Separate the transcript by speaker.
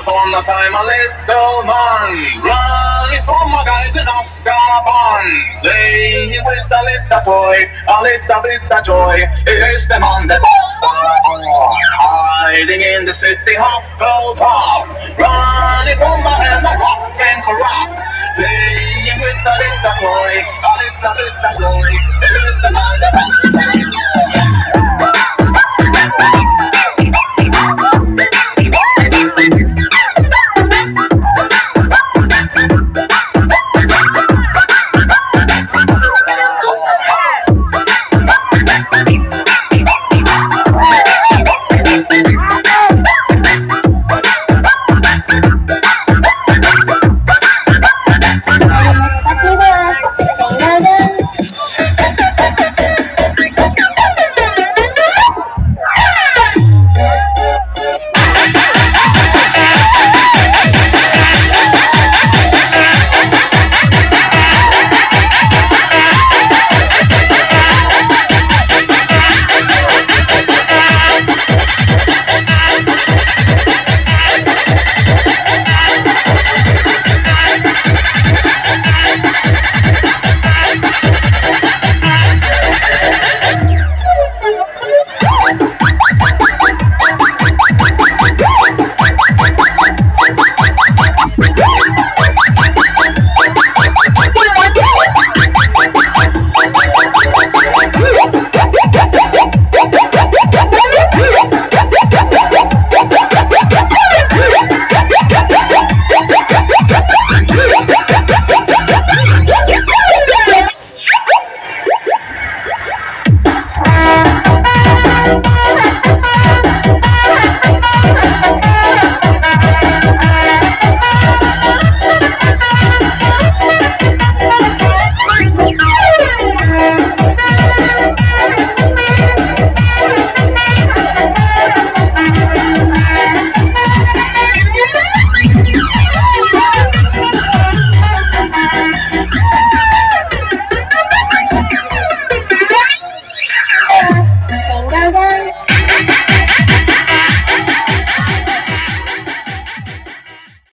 Speaker 1: upon a time a little man running from a guys in Azkaban, playing with a little toy, a little bit of joy. Here's the man that was boy, hiding in the city Hufflepuff, running from a hand rough and corrupt, playing with a little toy, a little bit of joy. Here's the man that was